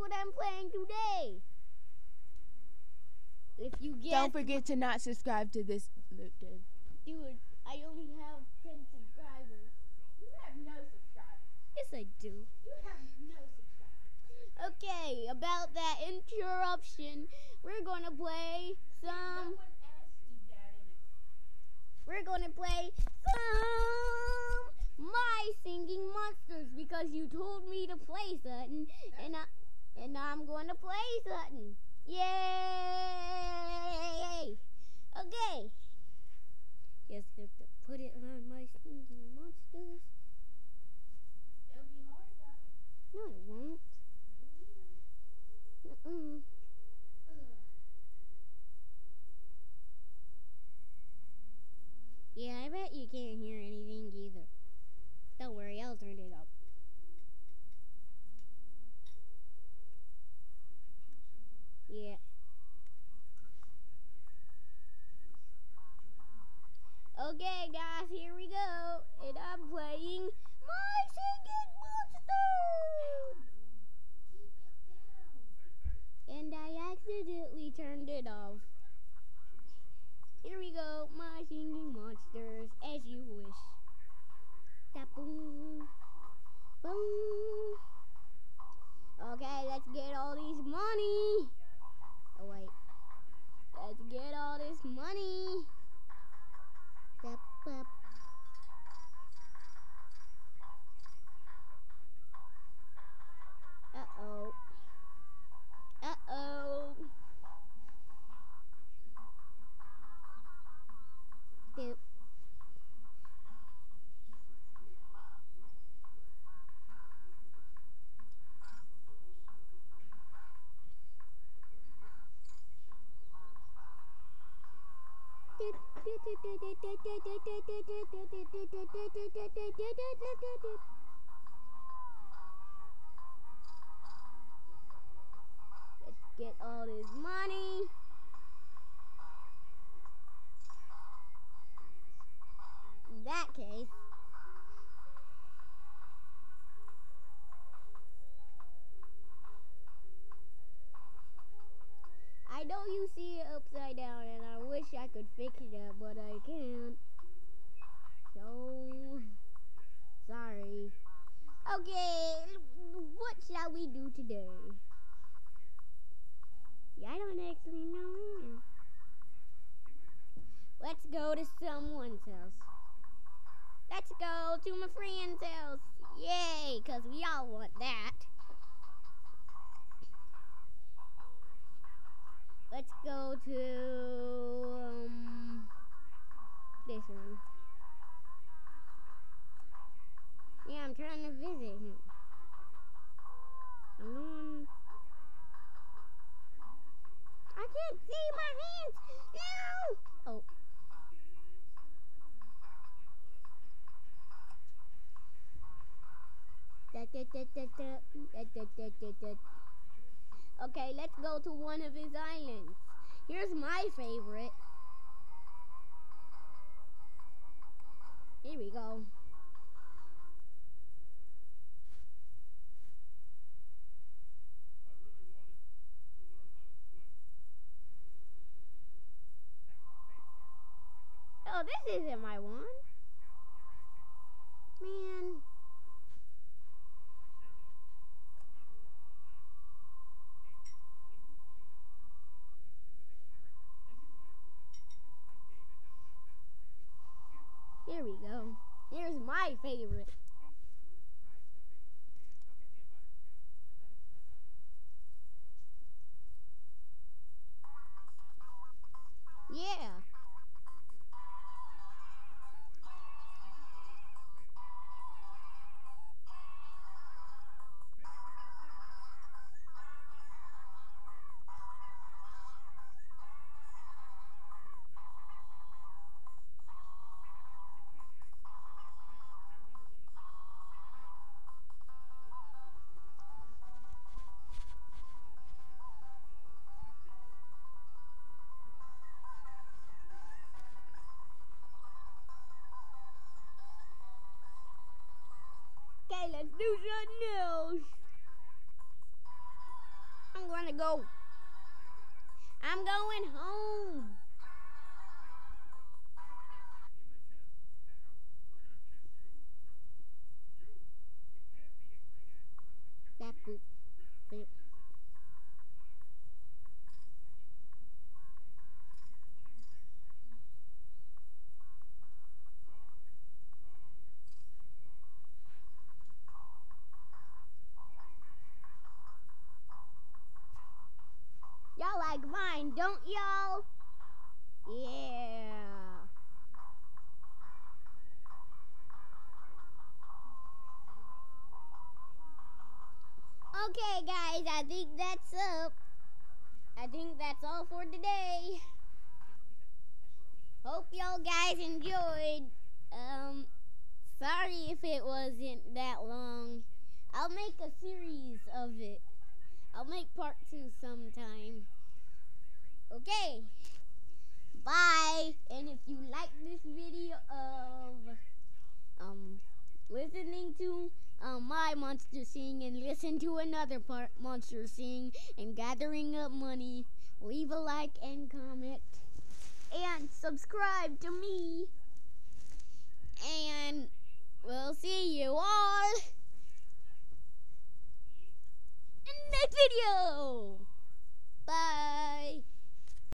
what I'm playing today. If you get Don't forget to not subscribe to this Dude, Dude, I only have 10 subscribers. You have no subscribers. Yes, I do. You have no subscribers. Okay, about that interruption, we're going to play some... We're going to play some My Singing Monsters because you told me to play something, and I and now I'm going to play something. Yay! Okay. Just have to put it on My Singing Monsters. It'll be hard though. No, it won't. Mm-mm. Yeah, I bet you can't hear anything either. Don't worry, I'll turn it up. Yeah. Okay, guys, here we go. And I'm playing My Singing Monster! And I accidentally turned it off. Here we go, My Singing Monsters, as you wish. Da boom. Boom. Money. Let's get all this money. Know you see it upside down, and I wish I could fix it, up but I can't. So, sorry. Okay, what shall we do today? Yeah, I don't actually know. Let's go to someone's house. Let's go to my friend's house. Yay, because we all want that. Let's go to um, this one. Yeah, I'm trying to visit him. I'm going. I can't see my hands. No. Oh. Da, da, da, da, da, da, da, da, da. Okay, let's go to one of his islands. Here's my favorite. Here we go. Oh, this isn't my one. Man. We go. Here's my favorite. Do something else. I'm gonna go I'm going home. Like mine, don't y'all? Yeah. Okay, guys, I think that's up. I think that's all for today. Hope y'all guys enjoyed. Um, sorry if it wasn't that long. I'll make a series of it. I'll make part two sometime. Okay. Bye. And if you like this video of um listening to um, my monster sing and listen to another part monster sing and gathering up money, leave a like and comment and subscribe to me. And we'll see you all in the next video. Bye.